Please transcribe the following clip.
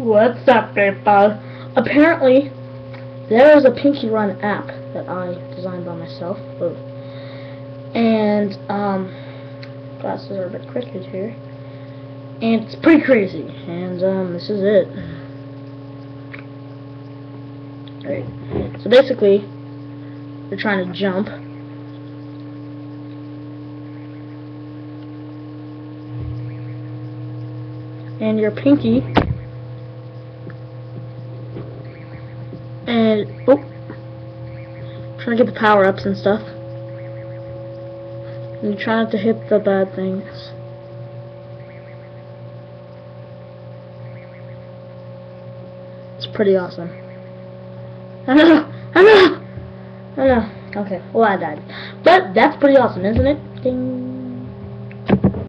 What's up, people? Apparently, there is a Pinky Run app that I designed by myself. And, um, glasses are a bit crooked here. And it's pretty crazy. And, um, this is it. Alright. So basically, you're trying to jump. And your pinky and oh trying to get the power ups and stuff. And try not to hit the bad things. It's pretty awesome. I know. I know. I know. Okay. Well I died. But that's pretty awesome isn't it? Ding